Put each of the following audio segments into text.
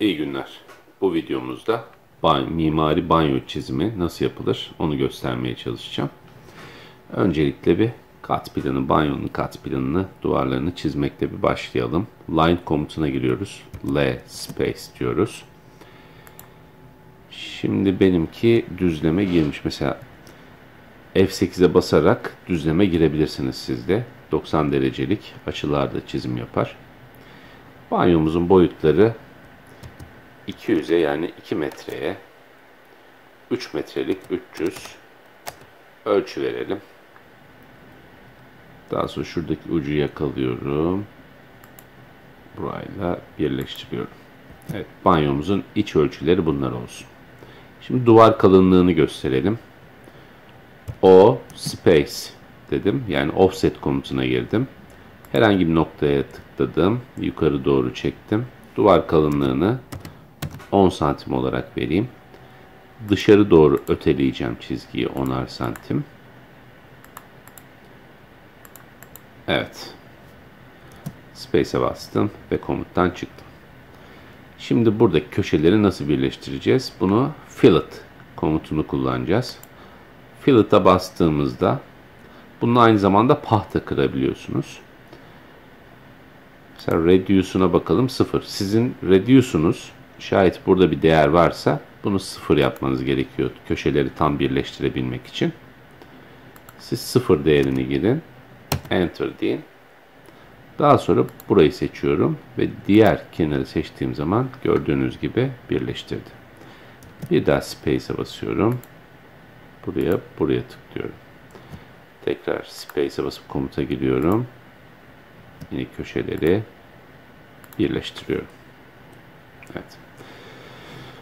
İyi günler. Bu videomuzda banyo, mimari banyo çizimi nasıl yapılır onu göstermeye çalışacağım. Öncelikle bir kat planı, banyonun kat planını, duvarlarını çizmekle bir başlayalım. Line komutuna giriyoruz. L space diyoruz. Şimdi benimki düzleme girmiş. Mesela F8'e basarak düzleme girebilirsiniz siz de. 90 derecelik açılarda çizim yapar. Banyomuzun boyutları 200'e yani 2 metreye 3 metrelik 300 ölçü verelim. Daha sonra şuradaki ucu yakalıyorum. Burayla birleştiriyorum. Evet, banyomuzun iç ölçüleri bunlar olsun. Şimdi duvar kalınlığını gösterelim. O space dedim. Yani offset komutuna girdim. Herhangi bir noktaya tıkladım. Yukarı doğru çektim. Duvar kalınlığını 10 santim olarak vereyim. Dışarı doğru öteleyeceğim çizgiyi 10'ar santim. Evet. Space'e bastım ve komuttan çıktım. Şimdi buradaki köşeleri nasıl birleştireceğiz? Bunu fillet komutunu kullanacağız. Fillet'a bastığımızda bunun aynı zamanda pahta kırabiliyorsunuz. Mesela reduce'una bakalım 0. Sizin reduce'unuz şayet burada bir değer varsa bunu 0 yapmanız gerekiyor köşeleri tam birleştirebilmek için. Siz 0 değerini girin. Enter deyin. Daha sonra burayı seçiyorum ve diğer kenarı seçtiğim zaman gördüğünüz gibi birleştirdi. Bir daha Space'e basıyorum. Buraya, buraya tıklıyorum. Tekrar Space'e basıp komuta giriyorum. Yine köşeleri birleştiriyorum. Evet.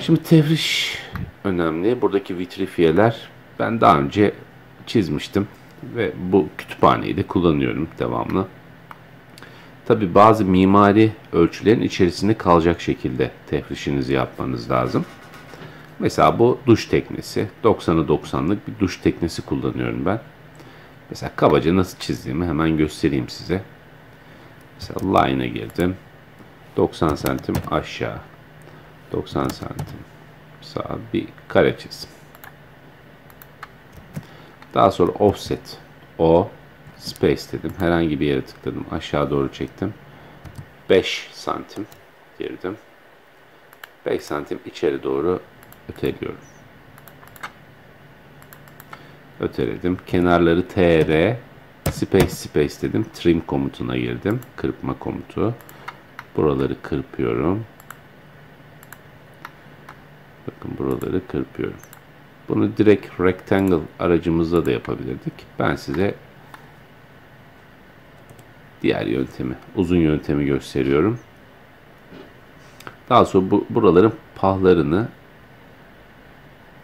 Şimdi tevriş önemli. Buradaki vitrifiyeler ben daha önce çizmiştim ve bu kütüphaneyi de kullanıyorum devamlı. Tabi bazı mimari ölçülerin içerisinde kalacak şekilde tefrişinizi yapmanız lazım. Mesela bu duş teknesi. 90'ı 90'lık bir duş teknesi kullanıyorum ben. Mesela kabaca nasıl çizdiğimi hemen göstereyim size. Mesela line'a girdim. 90 santim aşağı. 90 santim sağa bir kare çizdim. Daha sonra offset. O space dedim. Herhangi bir yere tıkladım. Aşağı doğru çektim. 5 santim girdim. 5 santim içeri doğru öteliyorum. Öteledim. Kenarları TR space space dedim. Trim komutuna girdim. Kırpma komutu. Buraları kırpıyorum. Bakın buraları kırpıyorum. Bunu direkt rectangle aracımızla da yapabilirdik. Ben size diğer yöntemi, uzun yöntemi gösteriyorum. Daha sonra bu, buraların pahlarını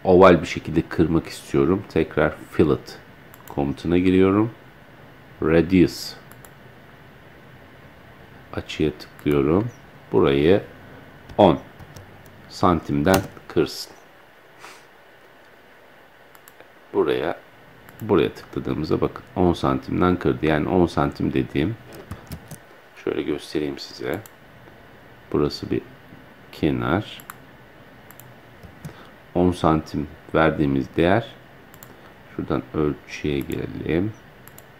oval bir şekilde kırmak istiyorum. Tekrar fillet komutuna giriyorum. Radius açıya tıklıyorum. Burayı 10 santimden kırsın. Buraya buraya tıkladığımızda bakın 10 santimden kırdı. Yani 10 santim dediğim şöyle göstereyim size. Burası bir kenar. 10 santim verdiğimiz değer şuradan ölçüye gelelim.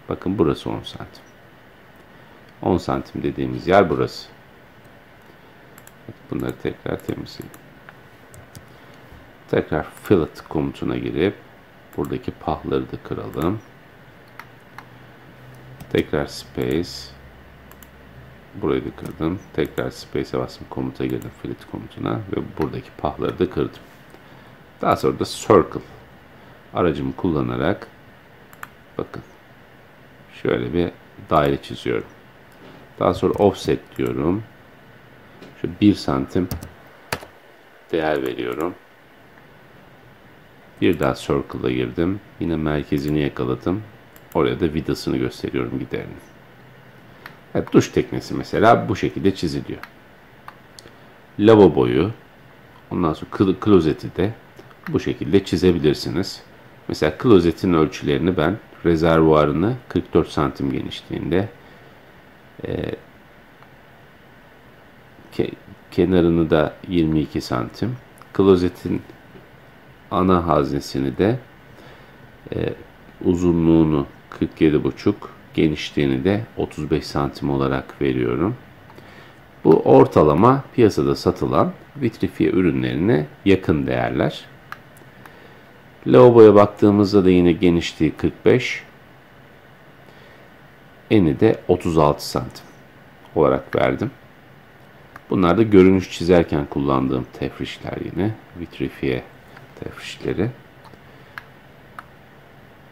Bakın burası 10 santim. 10 santim dediğimiz yer burası. Bunları tekrar temizleyelim. Tekrar fillet komutuna girip buradaki pahları da kıralım. Tekrar space burayı da kırdım. Tekrar space'e bastım komuta girdim fillet komutuna ve buradaki pahları da kırdım. Daha sonra da circle aracımı kullanarak bakın şöyle bir daire çiziyorum. Daha sonra offset diyorum. Şu 1 santim değer veriyorum. Bir daha circle'a girdim. Yine merkezini yakaladım. Oraya da vidasını gösteriyorum giderini. Evet, duş teknesi mesela bu şekilde çiziliyor. Lavaboyu, ondan sonra klozeti de bu şekilde çizebilirsiniz. Mesela klozetin ölçülerini ben rezervuarını 44 santim genişliğinde e, kenarını da 22 santim. Klozetin ana haznesini de e, uzunluğunu 47,5 genişliğini de 35 santim olarak veriyorum. Bu ortalama piyasada satılan vitrifiye ürünlerine yakın değerler. Lavaboya baktığımızda da yine genişliği 45, eni de 36 santim olarak verdim. Bunlar da görünüş çizerken kullandığım tefrişler yine. Vitrifiye tefrişleri.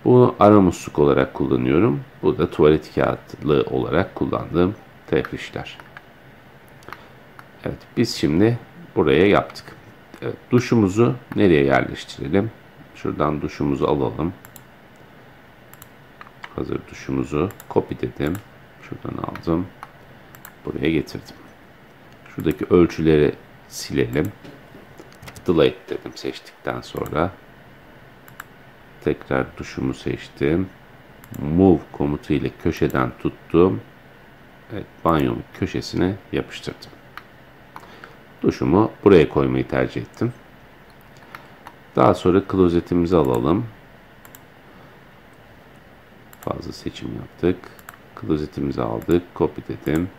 Bunu ara musluk olarak kullanıyorum. Bu da tuvalet kağıtlı olarak kullandığım tefrişler. Evet biz şimdi buraya yaptık. Evet, duşumuzu nereye yerleştirelim? Şuradan duşumuzu alalım. Hazır duşumuzu copy dedim. Şuradan aldım. Buraya getirdim. Şuradaki ölçüleri silelim. Delete dedim seçtikten sonra. Tekrar tuşumu seçtim. Move komutu ile köşeden tuttum. Evet, banyomun köşesine yapıştırdım. Duşumu buraya koymayı tercih ettim. Daha sonra klozetimizi alalım. Fazla seçim yaptık. Klozetimizi aldık. Copy dedim.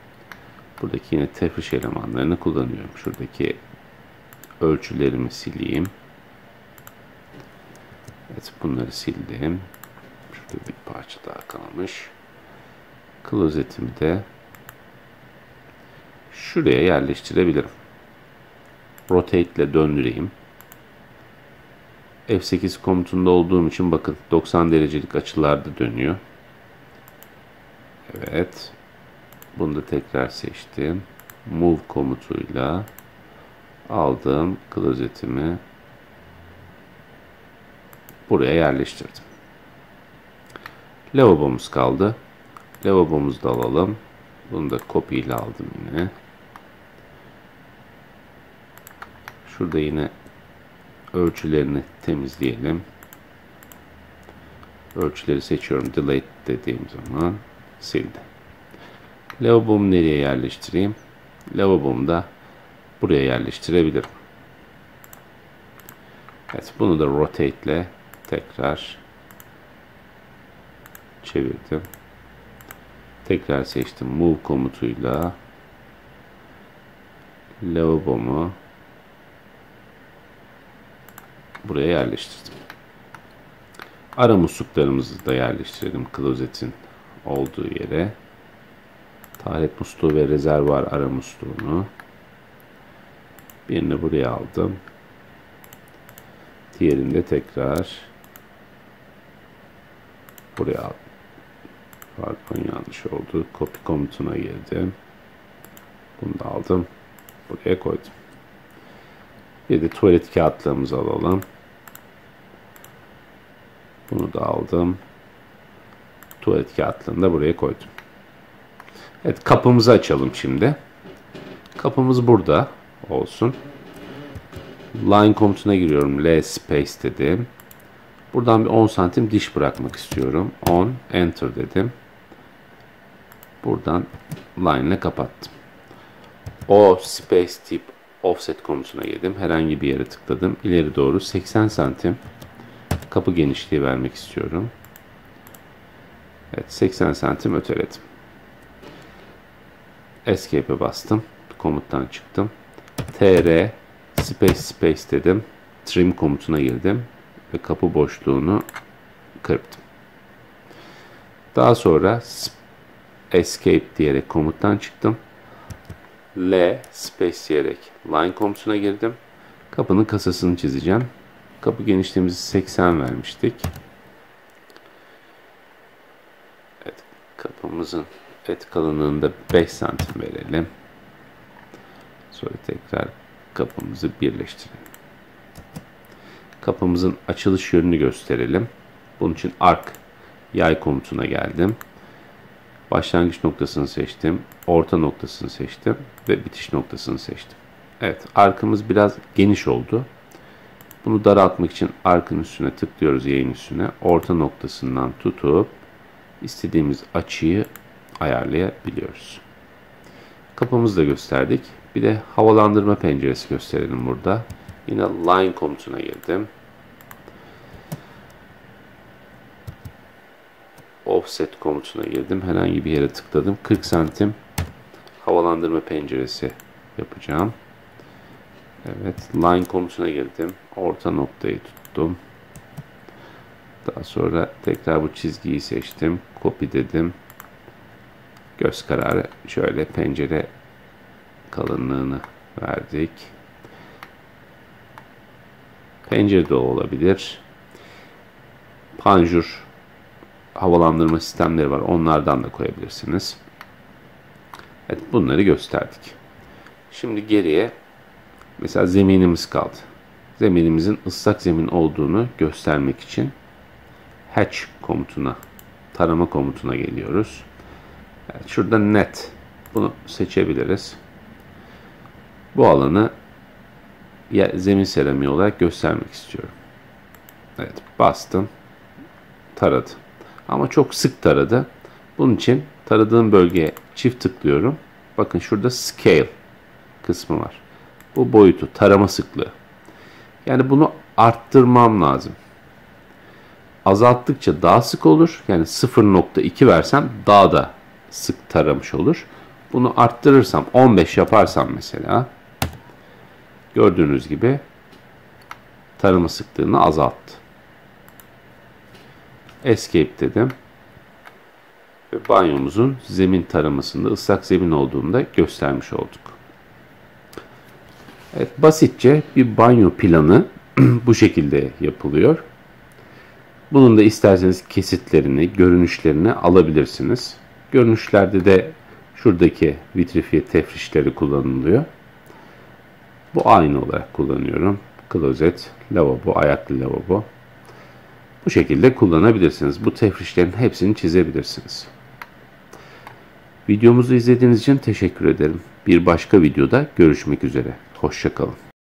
Buradaki yine tefriş elemanlarını kullanıyorum. Şuradaki ölçülerimi sileyim. Evet bunları sildim. Şurada bir parça daha kalmış. Klozetimi de şuraya yerleştirebilirim. Rotate ile döndüreyim. F8 komutunda olduğum için bakın 90 derecelik açılarda dönüyor. Evet. Bunu da tekrar seçtim. Move komutuyla aldım klozetimi buraya yerleştirdim. Lavabomuz kaldı. Lavabomuzu da alalım. Bunu da copy ile aldım yine. Şurada yine ölçülerini temizleyelim. Ölçüleri seçiyorum. Delete dediğim zaman sildi. Lavabomu nereye yerleştireyim? Lavabomu da buraya yerleştirebilirim. Evet bunu da rotate ile tekrar çevirdim. Tekrar seçtim. Move komutuyla lavabomu buraya yerleştirdim. Ara musluklarımızı da yerleştirelim klozetin olduğu yere. Taharet musluğu ve rezervuar ara musluğunu. Birini buraya aldım. Diğerinde tekrar buraya aldım. Pardon yanlış oldu. Copy komutuna girdim. Bunu da aldım. Buraya koydum. Bir de tuvalet kağıtlarımızı alalım. Bunu da aldım. Tuvalet kağıtlarını da buraya koydum. Evet kapımızı açalım şimdi. Kapımız burada olsun. Line komutuna giriyorum. L space dedim. Buradan bir 10 santim diş bırakmak istiyorum. 10 enter dedim. Buradan line ile kapattım. O space tip offset komutuna girdim. Herhangi bir yere tıkladım. İleri doğru 80 santim kapı genişliği vermek istiyorum. Evet 80 santim öteledim. Escape'e bastım. Komuttan çıktım. Tr space space dedim. Trim komutuna girdim ve kapı boşluğunu kırptım. Daha sonra escape diyerek komuttan çıktım. L space diyerek line komutuna girdim. Kapının kasasını çizeceğim. Kapı genişliğimizi 80 vermiştik. Evet, kapımızın et kalınlığında 5 santim verelim. Sonra tekrar kapımızı birleştirelim. Kapımızın açılış yönünü gösterelim. Bunun için ark yay komutuna geldim. Başlangıç noktasını seçtim. Orta noktasını seçtim. Ve bitiş noktasını seçtim. Evet arkamız biraz geniş oldu. Bunu daraltmak için arkın üstüne tıklıyoruz yayın üstüne. Orta noktasından tutup istediğimiz açıyı ayarlayabiliyoruz. Kapımızı da gösterdik. Bir de havalandırma penceresi gösterelim burada. Yine line komutuna girdim. Offset komutuna girdim. Herhangi bir yere tıkladım. 40 santim havalandırma penceresi yapacağım. Evet, line komutuna girdim. Orta noktayı tuttum. Daha sonra tekrar bu çizgiyi seçtim. Copy dedim. Göz kararı şöyle pencere kalınlığını verdik. Pencere olabilir. Panjur havalandırma sistemleri var. Onlardan da koyabilirsiniz. Evet bunları gösterdik. Şimdi geriye mesela zeminimiz kaldı. Zeminimizin ıslak zemin olduğunu göstermek için hatch komutuna, tarama komutuna geliyoruz. Evet, şurada net bunu seçebiliriz. Bu alanı zemin seramiği olarak göstermek istiyorum. Evet bastım. Taradı. Ama çok sık taradı. Bunun için taradığım bölgeye çift tıklıyorum. Bakın şurada scale kısmı var. Bu boyutu, tarama sıklığı. Yani bunu arttırmam lazım. Azalttıkça daha sık olur. Yani 0.2 versem daha da sık taramış olur. Bunu arttırırsam 15 yaparsam mesela gördüğünüz gibi tarama sıklığını azalttı. Escape dedim. Ve banyomuzun zemin taramasında ıslak zemin olduğunu da göstermiş olduk. Evet, basitçe bir banyo planı bu şekilde yapılıyor. Bunun da isterseniz kesitlerini, görünüşlerini alabilirsiniz. Görünüşlerde de şuradaki vitrifiye tefrişleri kullanılıyor. Bu aynı olarak kullanıyorum. Klozet, lavabo, ayaklı lavabo. Bu şekilde kullanabilirsiniz. Bu tefrişlerin hepsini çizebilirsiniz. Videomuzu izlediğiniz için teşekkür ederim. Bir başka videoda görüşmek üzere. Hoşçakalın.